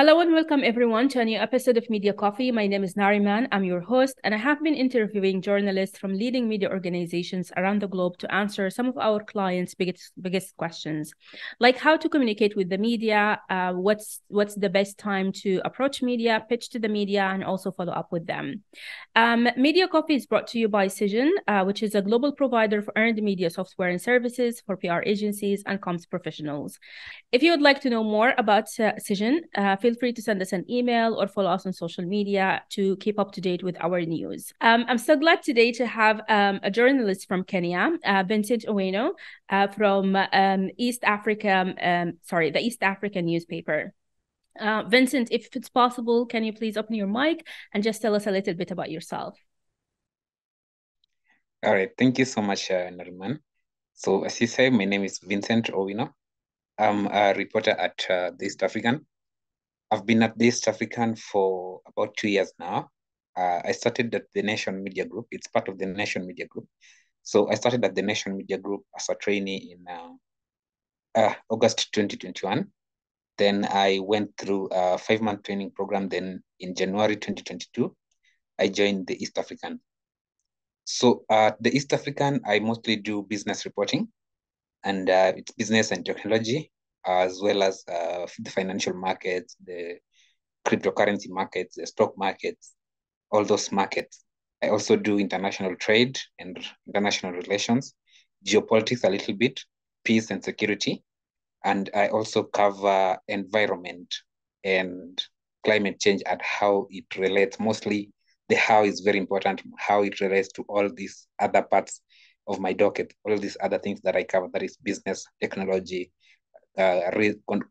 Hello and welcome everyone to a new episode of Media Coffee. My name is Nariman. I'm your host, and I have been interviewing journalists from leading media organizations around the globe to answer some of our clients' biggest biggest questions, like how to communicate with the media, uh, what's what's the best time to approach media, pitch to the media, and also follow up with them. Um, media Coffee is brought to you by Cision, uh, which is a global provider of earned media software and services for PR agencies and comms professionals. If you would like to know more about uh, Cision, uh, feel free to send us an email or follow us on social media to keep up to date with our news. Um, I'm so glad today to have um, a journalist from Kenya, uh, Vincent Owino, uh, from um, East Africa, um, sorry, the East African newspaper. Uh, Vincent, if it's possible, can you please open your mic and just tell us a little bit about yourself? All right, thank you so much, uh, Nariman. So, as you say, my name is Vincent Owino. I'm a reporter at uh, the East African. I've been at the East African for about two years now. Uh, I started at the Nation Media Group. It's part of the Nation Media Group. So I started at the Nation Media Group as a trainee in uh, uh, August 2021. Then I went through a five-month training program. Then in January 2022, I joined the East African. So at the East African, I mostly do business reporting and uh, it's business and technology, as well as uh, the financial markets, the cryptocurrency markets, the stock markets, all those markets. I also do international trade and international relations, geopolitics a little bit, peace and security. And I also cover environment and climate change and how it relates. Mostly the how is very important, how it relates to all these other parts of my docket, all these other things that I cover, that is business, technology, uh, con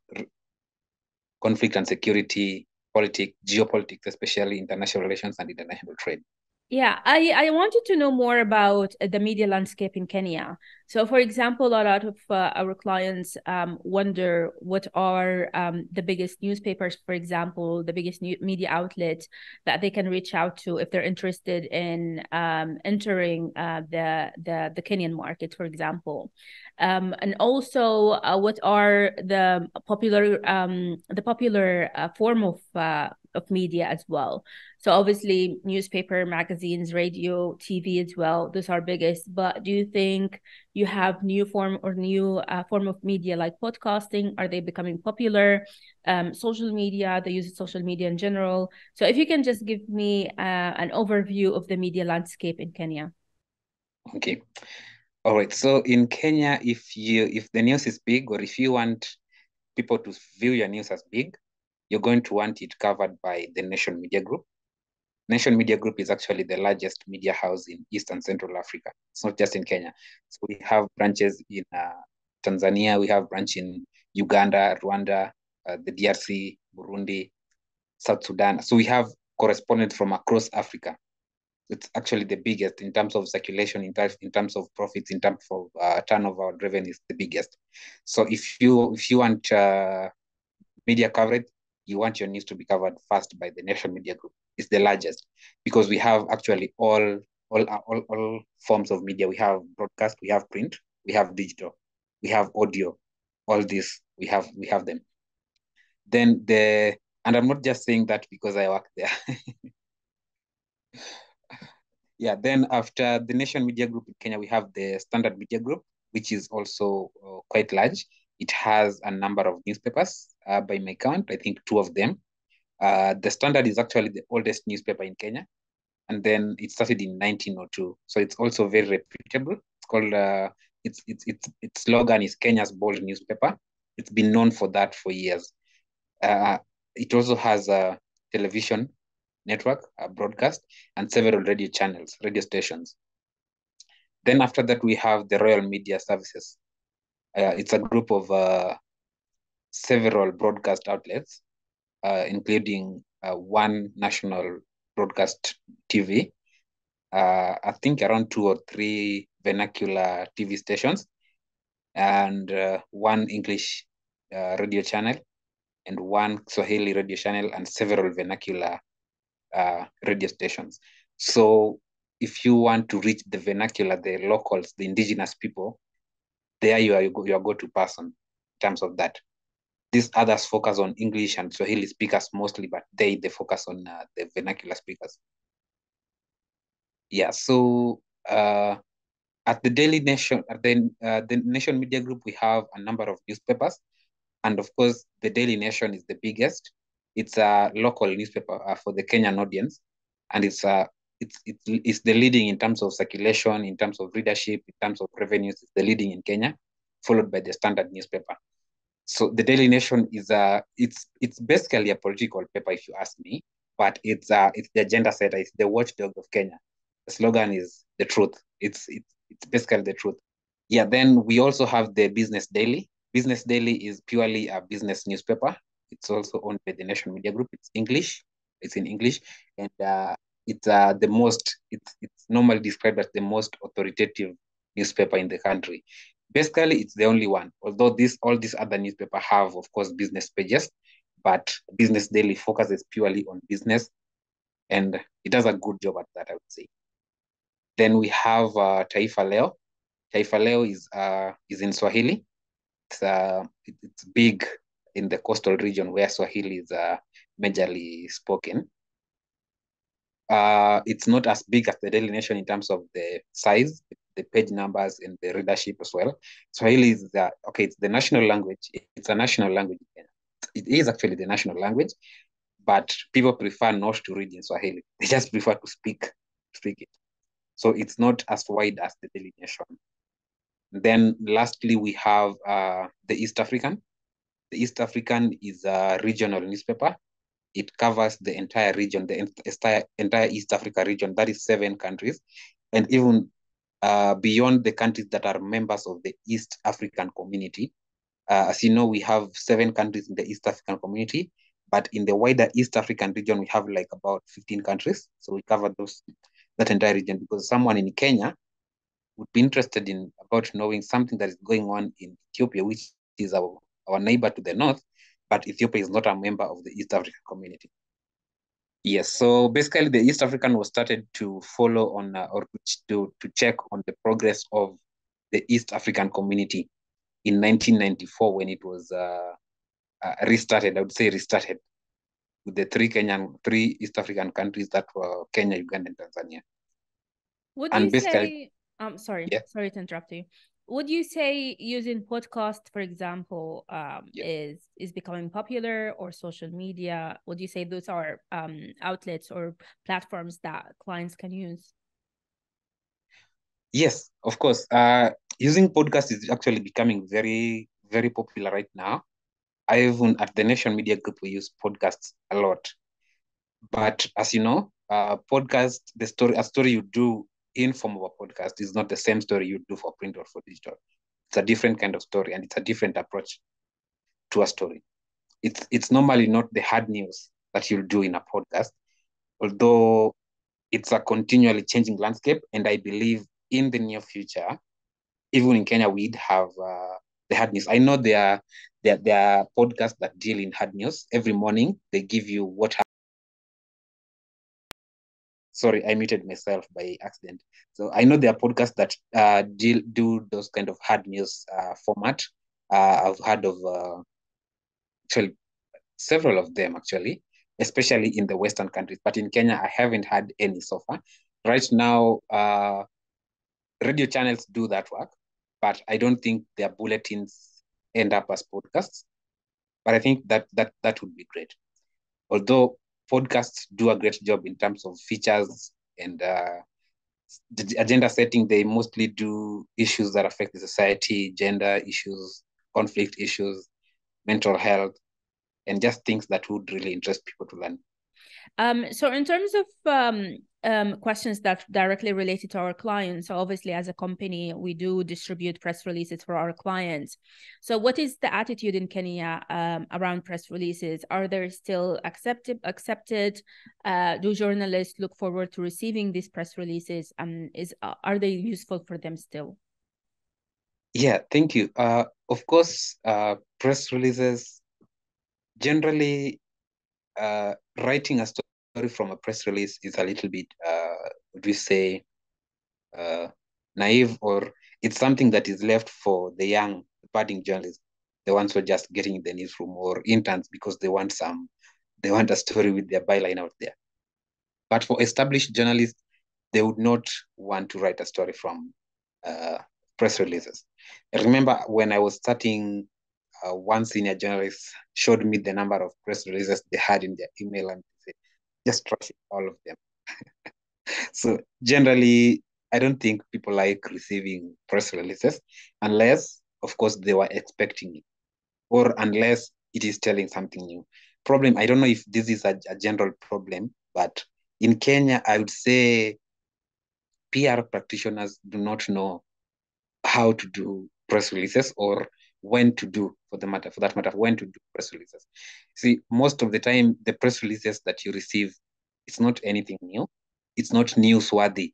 conflict and security, politics, geopolitics, especially international relations and international trade. Yeah, I, I wanted to know more about the media landscape in Kenya. So, for example, a lot of uh, our clients um, wonder what are um, the biggest newspapers, for example, the biggest new media outlets that they can reach out to if they're interested in um, entering uh, the, the the Kenyan market, for example, um, and also uh, what are the popular um, the popular uh, form of uh, of media as well. So obviously newspaper, magazines, radio, TV as well. Those are biggest. But do you think you have new form or new uh, form of media like podcasting? Are they becoming popular? Um, social media, the use of social media in general. So if you can just give me uh, an overview of the media landscape in Kenya. Okay. All right. So in Kenya, if you if the news is big or if you want people to view your news as big, you're going to want it covered by the Nation Media Group. Nation Media Group is actually the largest media house in East and Central Africa. It's not just in Kenya. So we have branches in uh, Tanzania, we have branch in Uganda, Rwanda, uh, the DRC, Burundi, South Sudan. So we have correspondents from across Africa. It's actually the biggest in terms of circulation, in terms, in terms of profits, in terms of uh, turnover revenue, is the biggest. So if you if you want uh, media coverage, you want your news to be covered first by the national Media Group. It's the largest because we have actually all, all, all, all forms of media. We have broadcast, we have print, we have digital, we have audio, all this, we have, we have them. Then the, and I'm not just saying that because I work there. yeah, then after the Nation Media Group in Kenya, we have the Standard Media Group, which is also uh, quite large. It has a number of newspapers uh, by my count, I think two of them. Uh, the Standard is actually the oldest newspaper in Kenya. And then it started in 1902. So it's also very reputable. It's called, uh, its, its, its, its slogan is Kenya's bold newspaper. It's been known for that for years. Uh, it also has a television network, a broadcast, and several radio channels, radio stations. Then after that, we have the Royal Media Services. Uh, it's a group of uh, several broadcast outlets, uh, including uh, one national broadcast TV, uh, I think around two or three vernacular TV stations, and uh, one English radio channel, and one Swahili radio channel, and several vernacular radio stations. So if you want to reach the vernacular, the locals, the indigenous people, there you are, you are go-to person in terms of that. these others focus on English and Swahili speakers mostly, but they they focus on uh, the vernacular speakers. Yeah, so uh, at the Daily Nation, at the uh, the Nation Media Group, we have a number of newspapers, and of course, the Daily Nation is the biggest. It's a local newspaper uh, for the Kenyan audience, and it's a it's, it's it's the leading in terms of circulation, in terms of readership, in terms of revenues. It's the leading in Kenya, followed by the Standard newspaper. So the Daily Nation is a it's it's basically a political paper, if you ask me, but it's uh it's the agenda setter, it's the watchdog of Kenya. The slogan is the truth. It's it's it's basically the truth. Yeah. Then we also have the Business Daily. Business Daily is purely a business newspaper. It's also owned by the Nation Media Group. It's English. It's in English, and uh, it's uh, the most. It's it's normally described as the most authoritative newspaper in the country. Basically it's the only one although this all these other newspaper have of course business pages but business daily focuses purely on business and it does a good job at that i would say. Then we have uh, taifa leo. Taifa leo is uh, is in swahili. It's uh, it's big in the coastal region where swahili is uh, majorly spoken uh, it's not as big as the Daily Nation in terms of the size, the page numbers, and the readership as well. Swahili is the, okay, it's the national language. It's a national language. It is actually the national language, but people prefer not to read in Swahili. They just prefer to speak, speak it. So it's not as wide as the Daily Nation. Then lastly, we have uh, the East African. The East African is a regional newspaper it covers the entire region, the entire, entire East Africa region. That is seven countries. And even uh, beyond the countries that are members of the East African community. Uh, as you know, we have seven countries in the East African community, but in the wider East African region, we have like about 15 countries. So we cover those that entire region because someone in Kenya would be interested in about knowing something that is going on in Ethiopia, which is our, our neighbor to the north but Ethiopia is not a member of the East African community. Yes, so basically the East African was started to follow on uh, or to, to check on the progress of the East African community in 1994 when it was uh, uh, restarted, I would say restarted with the three Kenyan, three East African countries that were Kenya, Uganda, and Tanzania. Would and you say, I'm um, sorry, yeah. sorry to interrupt you would you say using podcast for example um, yeah. is is becoming popular or social media? Would you say those are um, outlets or platforms that clients can use? Yes of course. Uh, using podcast is actually becoming very very popular right now. I even at the nation media group we use podcasts a lot. But as you know uh, podcast the story a story you do in form of a podcast is not the same story you do for print or for digital. It's a different kind of story and it's a different approach to a story. It's it's normally not the hard news that you'll do in a podcast, although it's a continually changing landscape. And I believe in the near future, even in Kenya, we'd have uh, the hard news. I know there there, there are podcasts that deal in hard news. Every morning, they give you what sorry, I muted myself by accident. So I know there are podcasts that uh, deal, do those kind of hard news uh, format. Uh, I've heard of uh, several of them actually, especially in the Western countries. But in Kenya, I haven't had any so far. Right now, uh, radio channels do that work, but I don't think their bulletins end up as podcasts. But I think that that that would be great. Although podcasts do a great job in terms of features and uh, agenda setting. They mostly do issues that affect the society, gender issues, conflict issues, mental health, and just things that would really interest people to learn. Um, so in terms of um, um, questions that directly related to our clients, so obviously as a company, we do distribute press releases for our clients. So what is the attitude in Kenya um, around press releases? Are they still accepted? Accepted? Uh, do journalists look forward to receiving these press releases? And is uh, are they useful for them still? Yeah, thank you. Uh, of course, uh, press releases generally uh, writing a story from a press release is a little bit, uh, would we say, uh, naive, or it's something that is left for the young, budding journalists. the ones who are just getting in the newsroom or interns because they want some, they want a story with their byline out there. But for established journalists, they would not want to write a story from uh, press releases. I remember when I was starting, uh, one senior journalist showed me the number of press releases they had in their email and said, just trash all of them. so generally, I don't think people like receiving press releases unless, of course, they were expecting it or unless it is telling something new. Problem, I don't know if this is a, a general problem, but in Kenya, I would say PR practitioners do not know how to do press releases or when to do for the matter for that matter when to do press releases. See most of the time the press releases that you receive it's not anything new. It's not newsworthy.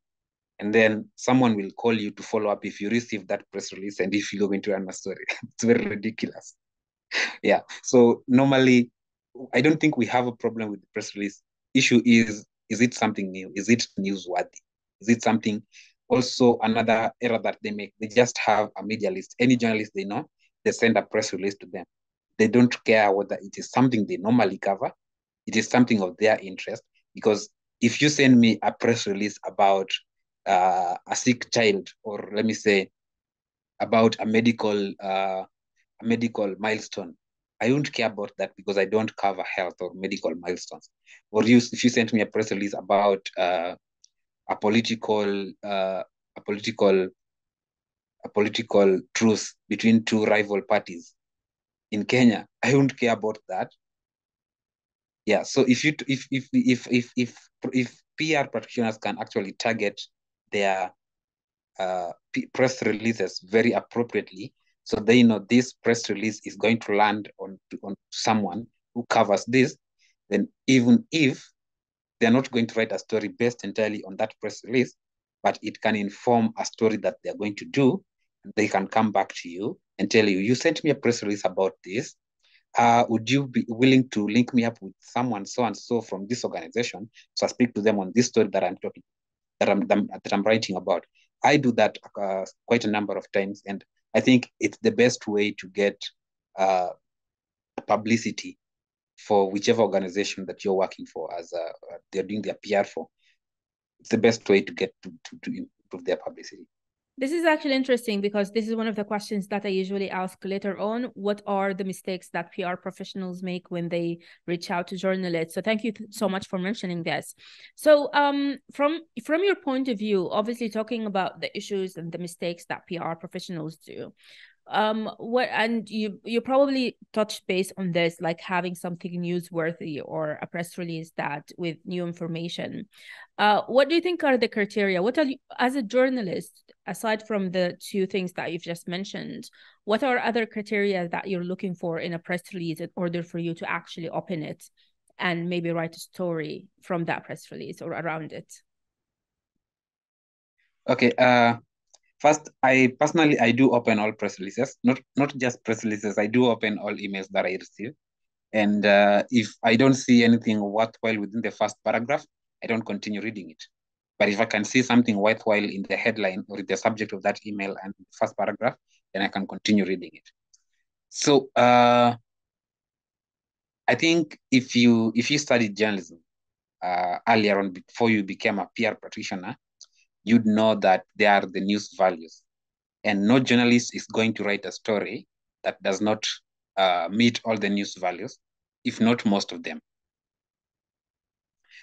And then someone will call you to follow up if you receive that press release and if you go into to run a story it's very ridiculous. Yeah. So normally i don't think we have a problem with the press release. Issue is is it something new? Is it newsworthy? Is it something? Also another error that they make they just have a media list. Any journalist they know they send a press release to them. They don't care whether it is something they normally cover. It is something of their interest. Because if you send me a press release about uh, a sick child or let me say about a medical uh, a medical milestone I won't care about that because I don't cover health or medical milestones. Or you, if you send me a press release about uh, a political uh, a political a political truce between two rival parties in Kenya, I won't care about that. Yeah, so if you if if if if if if PR practitioners can actually target their uh, press releases very appropriately, so they know this press release is going to land on on someone who covers this, then even if they're not going to write a story based entirely on that press release, but it can inform a story that they're going to do. They can come back to you and tell you, you sent me a press release about this. Uh, would you be willing to link me up with someone so and so from this organization so I speak to them on this story that I'm talking that I'm that I'm writing about? I do that uh, quite a number of times, and I think it's the best way to get uh, publicity for whichever organization that you're working for as a, they're doing their PR for. It's the best way to get to, to, to improve their publicity. This is actually interesting because this is one of the questions that I usually ask later on. What are the mistakes that PR professionals make when they reach out to journalists? So thank you so much for mentioning this. So um, from from your point of view, obviously talking about the issues and the mistakes that PR professionals do, um what and you you probably touched base on this like having something newsworthy or a press release that with new information. Uh what do you think are the criteria? What are you as a journalist aside from the two things that you've just mentioned what are other criteria that you're looking for in a press release in order for you to actually open it and maybe write a story from that press release or around it? Okay uh First, I personally I do open all press releases, not not just press releases. I do open all emails that I receive, and uh, if I don't see anything worthwhile within the first paragraph, I don't continue reading it. But if I can see something worthwhile in the headline or the subject of that email and first paragraph, then I can continue reading it. So uh, I think if you if you studied journalism uh, earlier on before you became a PR practitioner, you'd know that they are the news values. And no journalist is going to write a story that does not uh, meet all the news values, if not most of them.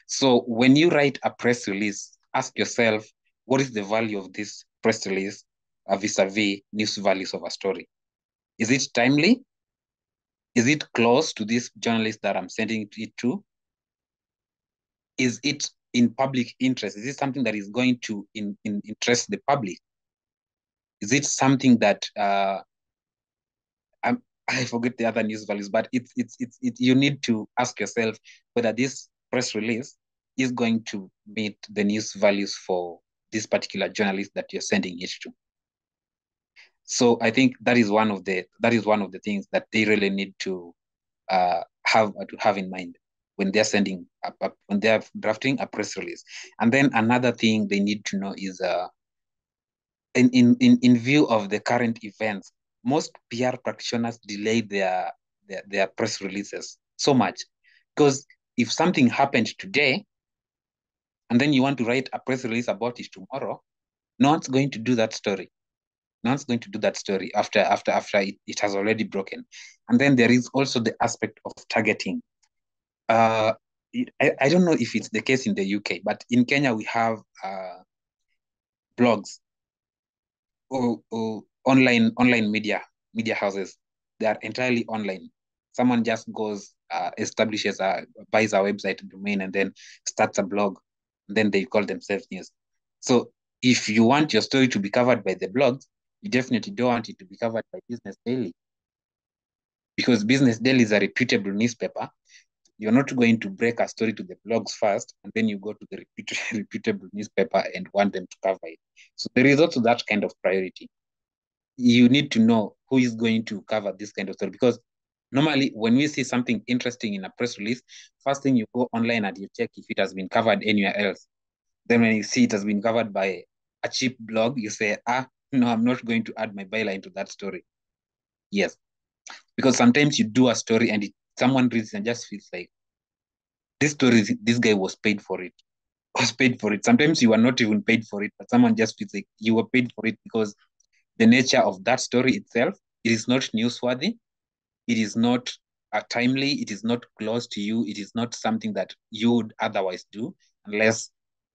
So when you write a press release, ask yourself, what is the value of this press release uh, vis-a-vis news values of a story? Is it timely? Is it close to this journalist that I'm sending it to? Is it in public interest? Is it something that is going to in, in interest the public? Is it something that uh, I'm, I forget the other news values, but it's it's it's it, you need to ask yourself whether this press release is going to meet the news values for this particular journalist that you're sending it to. So I think that is one of the that is one of the things that they really need to uh, have to have in mind when they're sending when they're drafting a press release. And then another thing they need to know is uh, in, in, in, in view of the current events most PR practitioners delay their, their, their press releases so much. Because if something happened today, and then you want to write a press release about it tomorrow, no one's going to do that story. No one's going to do that story after after after it, it has already broken. And then there is also the aspect of targeting. Uh, I, I don't know if it's the case in the UK, but in Kenya we have uh, blogs or, or online online media media houses. They are entirely online. Someone just goes, uh, establishes a buys a website domain, and then starts a blog. Then they call themselves news. So if you want your story to be covered by the blogs, you definitely don't want it to be covered by Business Daily. Because Business Daily is a reputable newspaper. You're not going to break a story to the blogs first, and then you go to the reputable newspaper and want them to cover it. So there is also that kind of priority. You need to know who is going to cover this kind of story because normally when we see something interesting in a press release, first thing you go online and you check if it has been covered anywhere else. Then when you see it has been covered by a cheap blog, you say, ah, no, I'm not going to add my byline to that story. Yes. Because sometimes you do a story and it, someone reads and just feels like this story, this guy was paid for it. Was paid for it. Sometimes you are not even paid for it, but someone just feels like you were paid for it because the nature of that story itself, it is not newsworthy. It is not uh, timely. It is not close to you. It is not something that you would otherwise do unless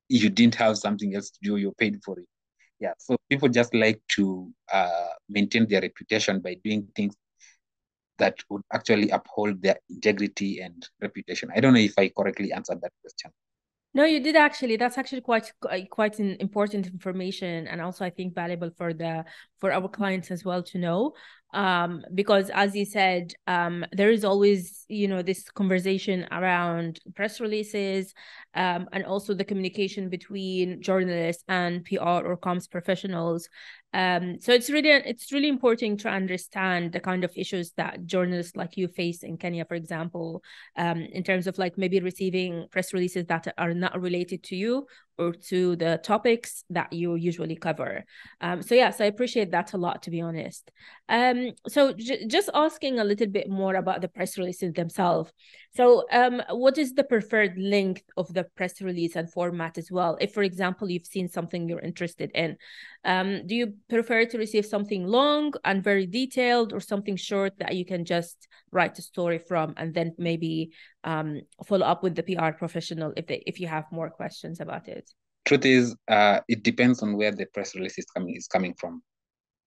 you didn't have something else to do. You're paid for it yeah so people just like to uh, maintain their reputation by doing things that would actually uphold their integrity and reputation. I don't know if i correctly answered that question. No, you did actually. That's actually quite quite an important information, and also I think valuable for the for our clients as well to know. Um, because as you said um, there is always you know this conversation around press releases um, and also the communication between journalists and pr or comms professionals um, so it's really it's really important to understand the kind of issues that journalists like you face in kenya for example um, in terms of like maybe receiving press releases that are not related to you or to the topics that you usually cover. Um, so yes, I appreciate that a lot, to be honest. Um, so j- just asking a little bit more about the press releases themselves. So um, what is the preferred length of the press release and format as well? If, for example, you've seen something you're interested in, um, do you prefer to receive something long and very detailed or something short that you can just write a story from and then maybe um, follow up with the PR professional if they if you have more questions about it? Truth is, uh, it depends on where the press release is coming is coming from,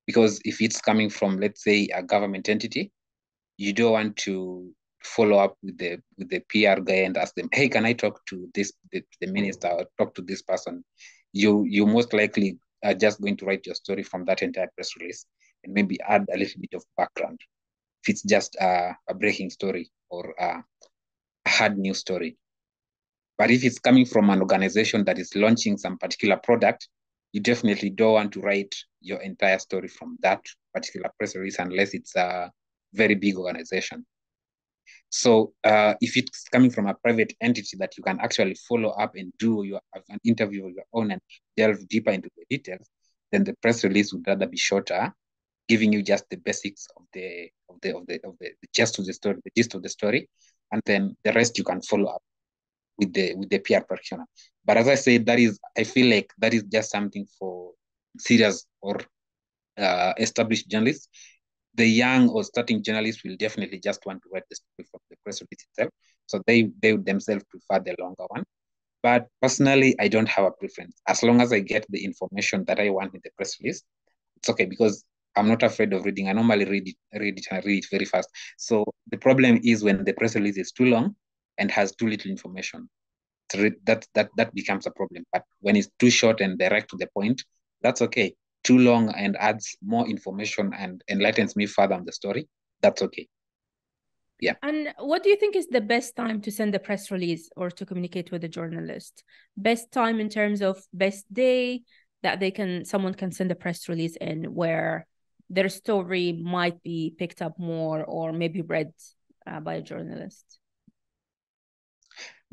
because if it's coming from, let's say, a government entity, you don't want to follow up with the with the PR guy and ask them, hey, can I talk to this the, the minister or talk to this person? You you most likely are just going to write your story from that entire press release and maybe add a little bit of background if it's just a, a breaking story or a, a hard news story. But if it's coming from an organization that is launching some particular product, you definitely don't want to write your entire story from that particular press release unless it's a very big organization. So uh, if it's coming from a private entity that you can actually follow up and do your an interview of your own and delve deeper into the details, then the press release would rather be shorter, giving you just the basics of the of the of the of the, the gist of the story, the gist of the story, and then the rest you can follow up with the with the PR practitioner. But as I said, that is I feel like that is just something for serious or uh, established journalists. The young or starting journalists will definitely just want to write the story from the press release itself. So they they would themselves prefer the longer one. But personally, I don't have a preference. As long as I get the information that I want in the press release, it's okay because I'm not afraid of reading. I normally read it, read it and read it very fast. So the problem is when the press release is too long and has too little information. That that that becomes a problem. But when it's too short and direct to the point, that's okay. Too long and adds more information and enlightens me further on the story, that's okay. Yeah. And what do you think is the best time to send a press release or to communicate with a journalist? Best time in terms of best day that they can someone can send a press release in where their story might be picked up more or maybe read uh, by a journalist?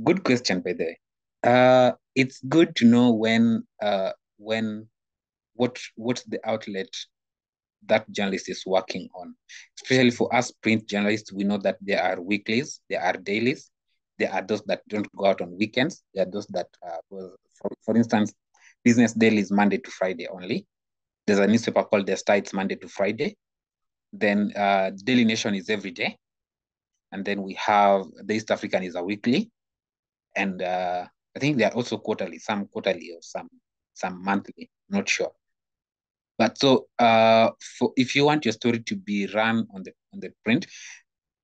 Good question, by the way. Uh, it's good to know when uh, when what what's the outlet that journalist is working on. Especially for us print journalists, we know that there are weeklies, there are dailies, there are those that don't go out on weekends. There are those that, uh, for, for instance, Business Daily is Monday to Friday only. There's a newspaper called The Star, it's Monday to Friday. Then uh, Daily Nation is every day. And then we have the East African is a weekly. And uh, I think they are also quarterly, some quarterly or some some monthly, not sure. But so uh, for if you want your story to be run on the on the print,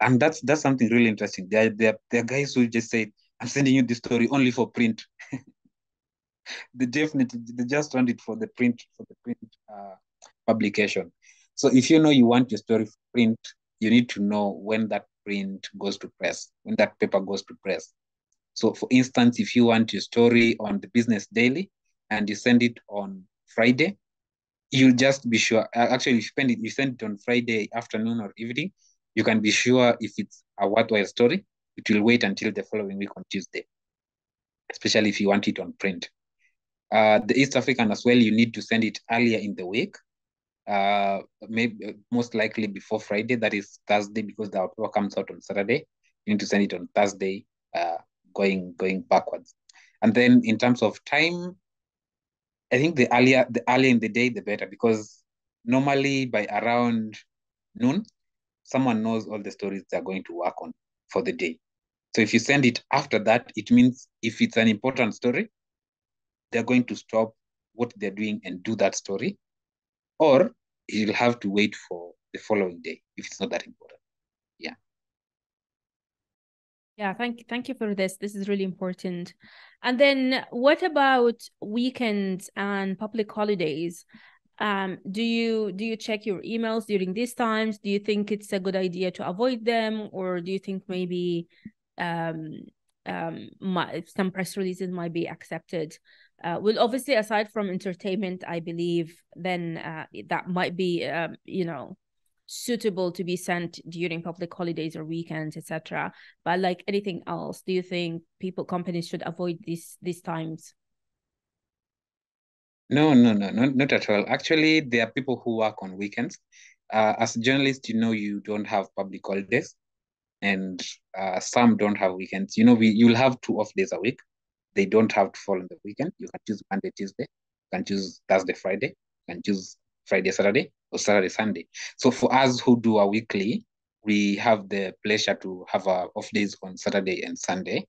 and that's that's something really interesting. There, there, there are guys who just say, "I'm sending you the story only for print." they definitely they just want it for the print for the print uh, publication. So if you know you want your story print, you need to know when that print goes to press, when that paper goes to press. So for instance, if you want your story on the Business Daily and you send it on Friday, you'll just be sure. Actually, you spend it, you send it on Friday afternoon or evening, you can be sure if it's a worthwhile story, it will wait until the following week on Tuesday, especially if you want it on print. Uh, the East African as well, you need to send it earlier in the week, uh, maybe most likely before Friday, that is Thursday, because the paper comes out on Saturday. You need to send it on Thursday, uh, going going backwards. And then in terms of time, I think the earlier the earlier in the day, the better, because normally by around noon, someone knows all the stories they're going to work on for the day. So if you send it after that, it means if it's an important story, they're going to stop what they're doing and do that story, or you'll have to wait for the following day if it's not that important. Yeah. Thank thank you for this. This is really important. And then what about weekends and public holidays? um do you do you check your emails during these times do you think it's a good idea to avoid them or do you think maybe um um my, some press releases might be accepted uh, well obviously aside from entertainment i believe then uh, that might be um, you know suitable to be sent during public holidays or weekends etc but like anything else do you think people companies should avoid these these times no, no, no, not, not at all. Actually, there are people who work on weekends. Uh, as a journalist, you know, you don't have public holidays, and uh, some don't have weekends. You know, we you'll have two off days a week. They don't have to fall on the weekend. You can choose Monday, Tuesday. You can choose Thursday, Friday. You can choose Friday, Saturday, or Saturday, Sunday. So for us who do a weekly, we have the pleasure to have our off days on Saturday and Sunday,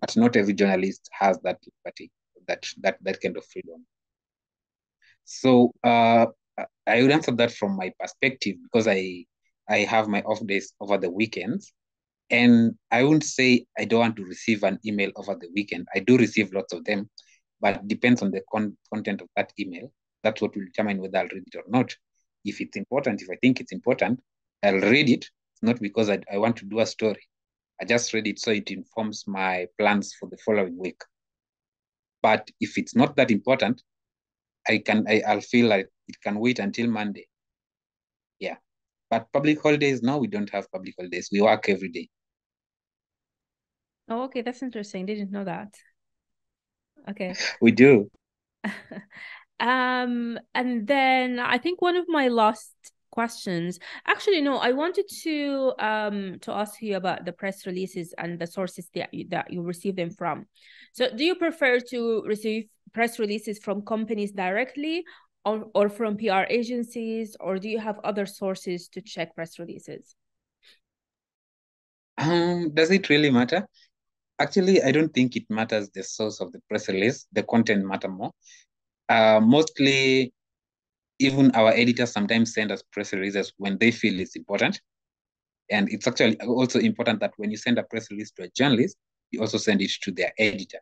but not every journalist has that liberty, that that that kind of freedom. So uh, I would answer that from my perspective because I I have my off days over the weekends. And I wouldn't say I don't want to receive an email over the weekend. I do receive lots of them, but depends on the con- content of that email. That's what will determine whether I'll read it or not. If it's important, if I think it's important, I'll read it. It's not because I, I want to do a story. I just read it so it informs my plans for the following week. But if it's not that important, I can I, I'll feel like it can wait until Monday. Yeah. But public holidays now we don't have public holidays. We work every day. Oh, okay, that's interesting. Didn't know that. Okay. We do. um, and then I think one of my last questions actually no i wanted to um to ask you about the press releases and the sources that you, that you receive them from so do you prefer to receive press releases from companies directly or, or from PR agencies, or do you have other sources to check press releases? Um, does it really matter? Actually, I don't think it matters the source of the press release. The content matter more. Uh, mostly, even our editors sometimes send us press releases when they feel it's important. And it's actually also important that when you send a press release to a journalist, you also send it to their editor.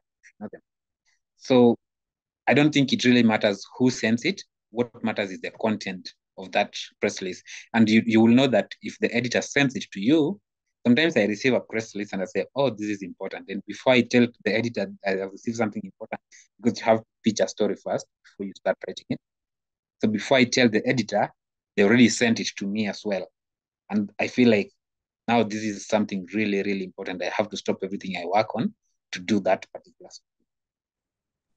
So I don't think it really matters who sends it. What matters is the content of that press release. And you, you will know that if the editor sends it to you, sometimes I receive a press release and I say, oh, this is important. And before I tell the editor I have received something important, because you have to pitch a story first before you start writing it. So before I tell the editor, they already sent it to me as well. And I feel like now this is something really, really important. I have to stop everything I work on to do that particular. story.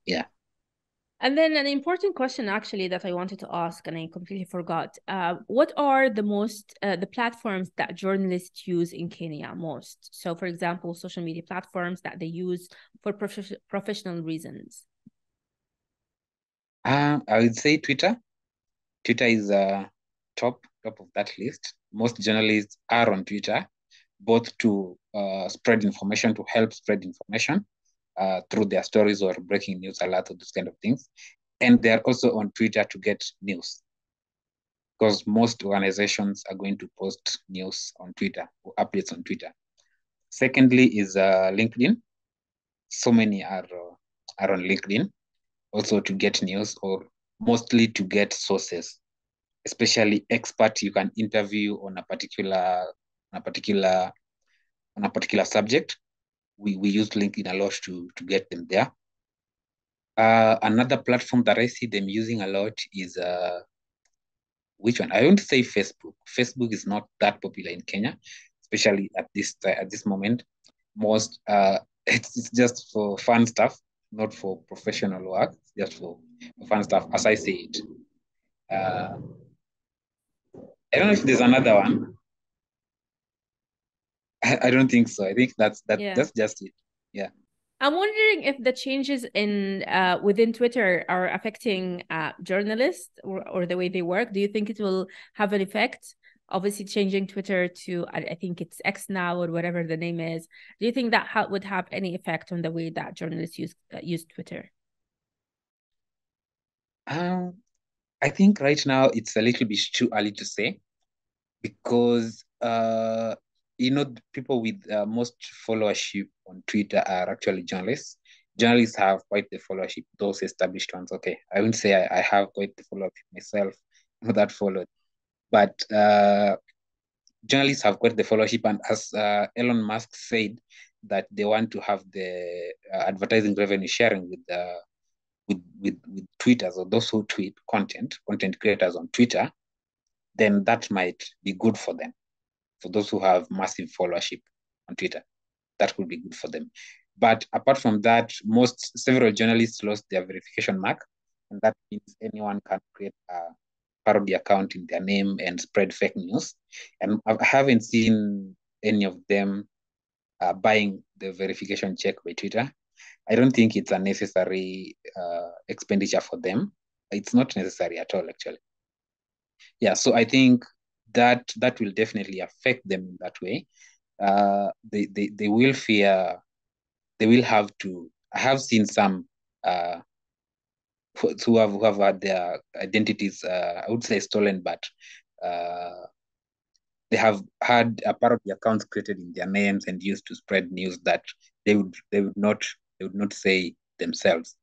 Yeah. And then an important question actually that I wanted to ask and I completely forgot. Uh, what are the most uh, the platforms that journalists use in Kenya most? So for example, social media platforms that they use for prof- professional reasons. Um, I would say Twitter. Twitter is uh, top top of that list. Most journalists are on Twitter, both to uh, spread information, to help spread information, uh, through their stories or breaking news alert or those kind of things. And they're also on Twitter to get news because most organizations are going to post news on Twitter or updates on Twitter. Secondly is uh, LinkedIn. So many are, uh, are on LinkedIn also to get news or mostly to get sources, especially experts you can interview on a particular on a particular on a particular subject we, we use LinkedIn a lot to, to get them there. Uh, another platform that I see them using a lot is uh, which one? I won't say Facebook. Facebook is not that popular in Kenya, especially at this at this moment. Most uh, it's, it's just for fun stuff, not for professional work. It's just for, for fun stuff, as I say it. Uh, I don't know if there's another one. I, I don't think so. I think that's that yeah. that's just it. Yeah. I'm wondering if the changes in uh, within Twitter are affecting uh, journalists or, or the way they work. Do you think it will have an effect? Obviously, changing Twitter to I, I think it's X now or whatever the name is. Do you think that ha- would have any effect on the way that journalists use uh, use Twitter? Um, I think right now it's a little bit too early to say because uh you know, people with uh, most followership on Twitter are actually journalists. Journalists have quite the followership, those established ones. Okay, I wouldn't say I, I have quite the followership myself, that followed, but uh, journalists have quite the followership. And as uh, Elon Musk said, that they want to have the uh, advertising revenue sharing with the with, with with tweeters or those who tweet content, content creators on Twitter, then that might be good for them for those who have massive followership on Twitter. That would be good for them. But apart from that, most several journalists lost their verification mark, and that means anyone can create a parody account in their name and spread fake news. And I haven't seen any of them uh, buying the verification check by Twitter. I don't think it's a necessary uh, expenditure for them. It's not necessary at all, actually. Yeah, so I think that that will definitely affect them in that way. Uh, they, they they will fear, they will have to. I have seen some uh, who have who have had their identities, uh, I would say stolen, but uh, they have had a part of the accounts created in their names and used to spread news that they would they would not they would not say themselves.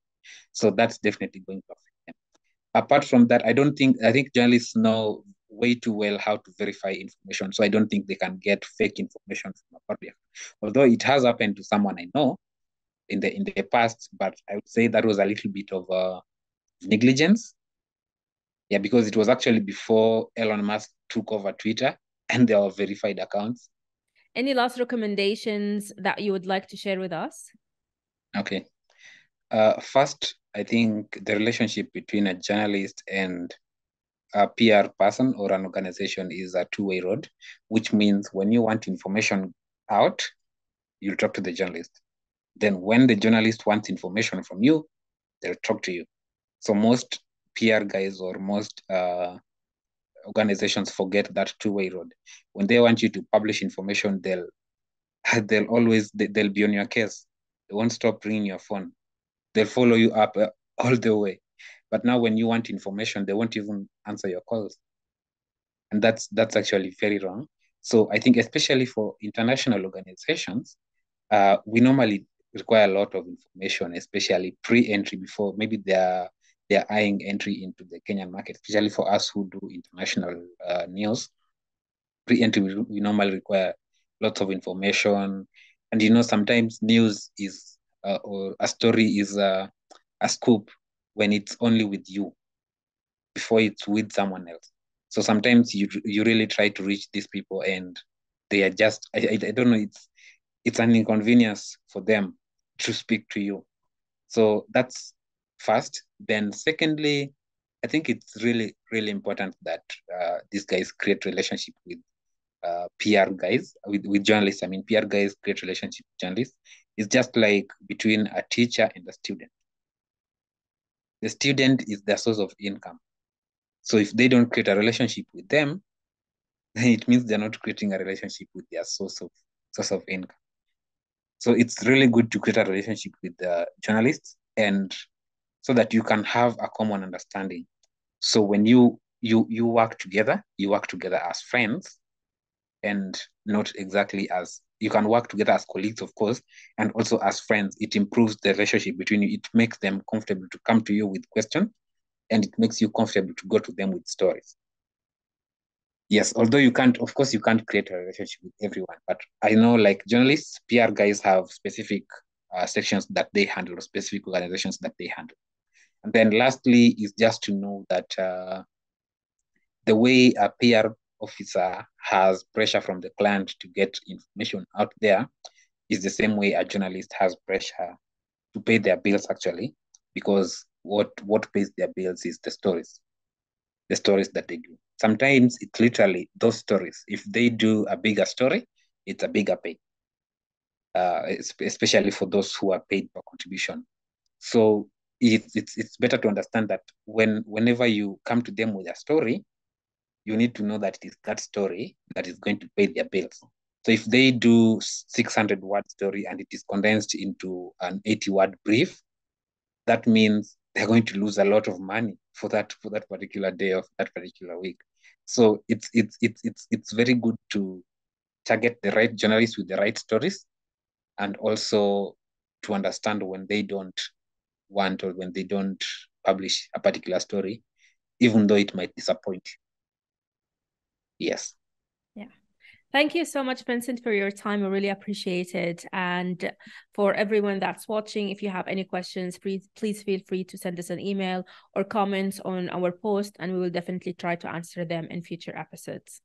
So that's definitely going to affect them. Apart from that, I don't think I think journalists know way too well how to verify information. So I don't think they can get fake information from a public. Although it has happened to someone I know in the in the past, but I would say that was a little bit of uh, negligence. Yeah, because it was actually before Elon Musk took over Twitter and there were verified accounts. Any last recommendations that you would like to share with us? Okay. Uh, first, I think the relationship between a journalist and a PR person or an organization is a two-way road, which means when you want information out, you'll talk to the journalist. Then when the journalist wants information from you, they'll talk to you. So most PR guys or most uh, organizations forget that two-way road. When they want you to publish information, they'll they'll always they'll be on your case. They won't stop ringing your phone. They'll follow you up uh, all the way. But now when you want information, they won't even answer your calls. And that's that's actually very wrong. So I think especially for international organizations, uh, we normally require a lot of information, especially pre-entry before maybe they're they're eyeing entry into the Kenyan market, especially for us who do international uh, news. Pre-entry, we, we normally require lots of information, and you know sometimes news is uh, or a story is uh, a scoop when it's only with you before it's with someone else. So sometimes you you really try to reach these people and they are just I, I, don't know it's it's an inconvenience for them to speak to you. So that's first. Then secondly, I think it's really, really important that uh, these guys create relationship with uh, PR guys, with, with journalists. I mean, PR guys create relationship with journalists. It's just like between a teacher and a student. The student is their source of income. So if they don't create a relationship with them, then it means they're not creating a relationship with their source of source of income. So it's really good to create a relationship with the journalists and so that you can have a common understanding. So when you you you work together, you work together as friends and not exactly as you can work together as colleagues, of course, and also as friends. It improves the relationship between you. It makes them comfortable to come to you with questions, and it makes you comfortable to go to them with stories. Yes, although you can't, of course, you can't create a relationship with everyone, but I know like journalists, PR guys have specific uh, sections that they handle, or specific organizations that they handle. And then lastly is just to know that uh, the way a PR officer has pressure from the client to get information out there is the same way a journalist has pressure to pay their bills actually, because what what pays their bills is the stories, the stories that they do. Sometimes it's literally those stories. If they do a bigger story, it's a bigger pay. Uh, especially for those who are paid per contribution. So it's, it's it's better to understand that when whenever you come to them with a story, you need to know that it is that story that is going to pay their bills. So if they do 600 word story and it is condensed into an 80 word brief, that means they're going to lose a lot of money for that for that particular day of that particular week. So it's it's it's it's it's very good to target the right journalists with the right stories and also to understand when they don't want or when they don't publish a particular story, even though it might disappoint. Yes. Yeah. Thank you so much, Vincent, for your time. I really appreciate it. And for everyone that's watching, if you have any questions, please, please feel free to send us an email or comments on our post, and we will definitely try to answer them in future episodes.